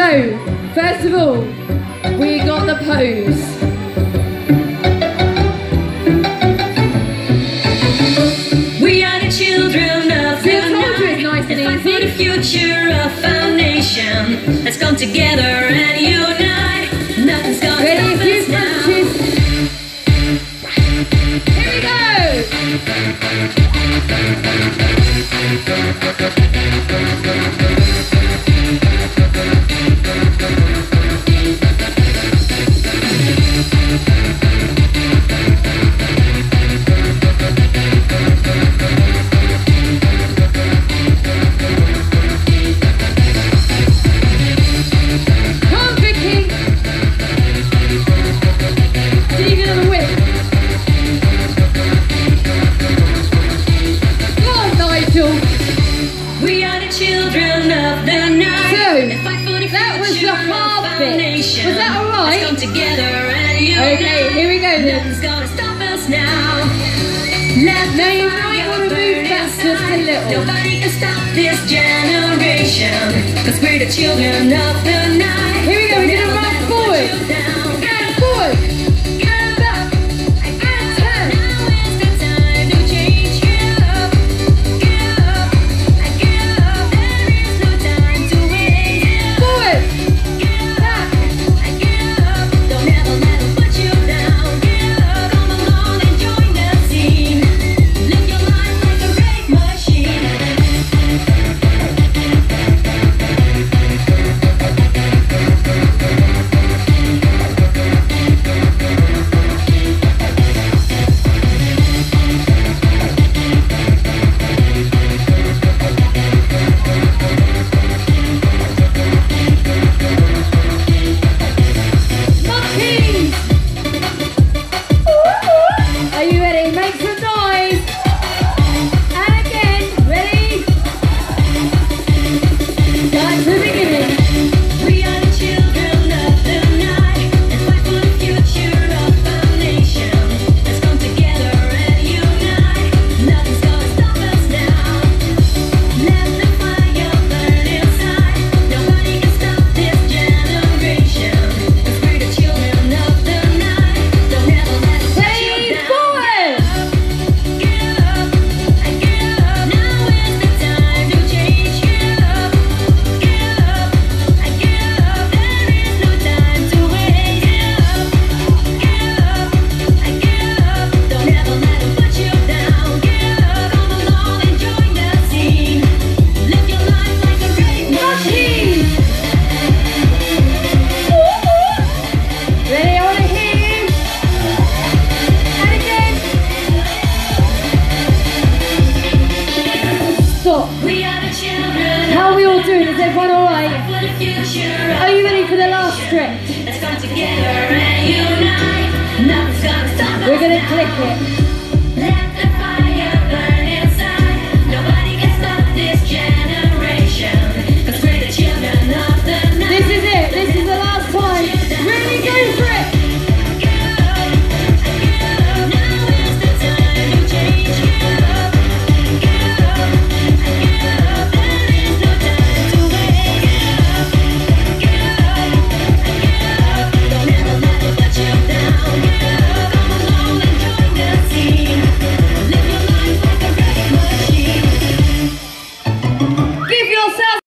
So, first of all, we got the pose. We are the children of seven hundred years. We're the future of our nation. Let's come together and unite. Nothing's gonna Ready, stop us now. Punches. Here we go. bit. Was that alright? Okay, here we go then. Now you might want to move back just a little. Nobody can stop this generation, cause we're the children of the night. Are you ready for the last trick? Let's come together and unite. Nothing's gonna stop We're gonna click it.